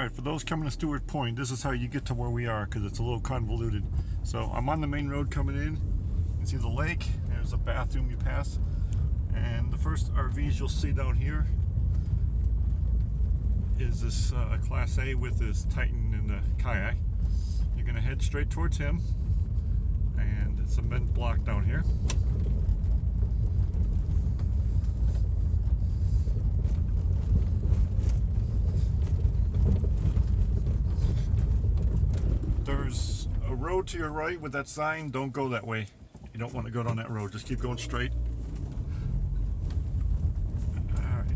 right, for those coming to Stewart Point, this is how you get to where we are because it's a little convoluted. So I'm on the main road coming in. You can see the lake. There's a bathroom you pass. And the first RVs you'll see down here is this uh, Class A with this Titan and the kayak. You're going to head straight towards him. And it's a cement block down here. There's a road to your right with that sign. Don't go that way. You don't want to go down that road. Just keep going straight. Alright.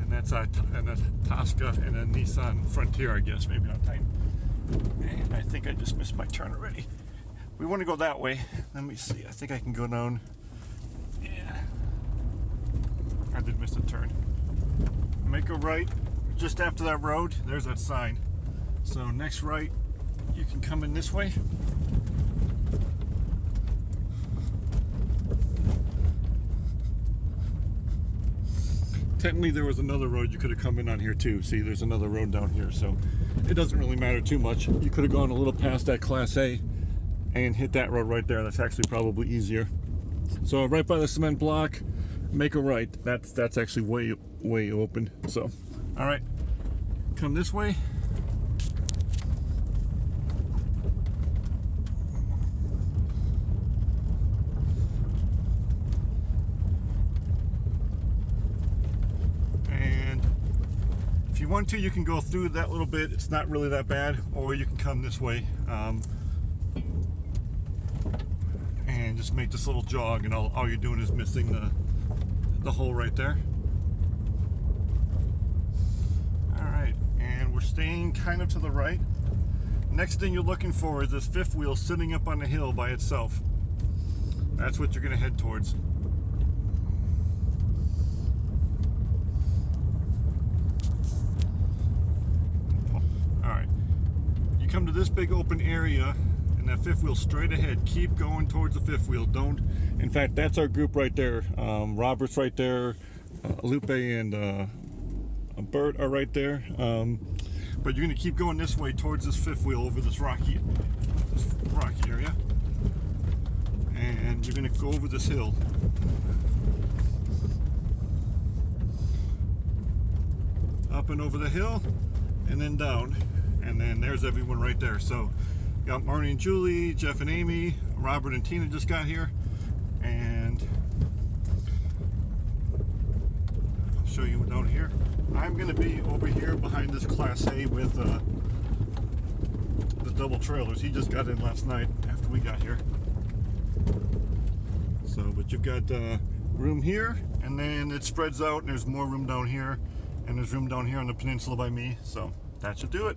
And that's a, and a Tosca and a Nissan Frontier, I guess, maybe not Titan. And I think I just missed my turn already. We want to go that way. Let me see. I think I can go down. Yeah. I did miss a turn. Make a right just after that road. There's that sign. So next right, you can come in this way. Technically, there was another road you could have come in on here too. See, there's another road down here, so it doesn't really matter too much. You could have gone a little past that Class A and hit that road right there. That's actually probably easier. So right by the cement block, make a right. That's that's actually way way open. So, all right, come this way. And if you want to, you can go through that little bit. It's not really that bad, or you can come this way. Um, and just make this little jog and all, all you're doing is missing the the hole right there all right and we're staying kind of to the right next thing you're looking for is this fifth wheel sitting up on the hill by itself that's what you're going to head towards all right you come to this big open area and that fifth wheel straight ahead. Keep going towards the fifth wheel. Don't. In fact, that's our group right there. Um, Robert's right there. Uh, Lupe and uh, Bert are right there. Um, but you're going to keep going this way towards this fifth wheel over this rocky, this rocky area, and you're going to go over this hill. Up and over the hill, and then down, and then there's everyone right there. So Got Marnie and Julie, Jeff and Amy, Robert and Tina just got here, and I'll show you down here. I'm going to be over here behind this Class A with uh, the double trailers. He just got in last night after we got here. So, but you've got uh, room here, and then it spreads out, and there's more room down here, and there's room down here on the peninsula by me. So that should do it.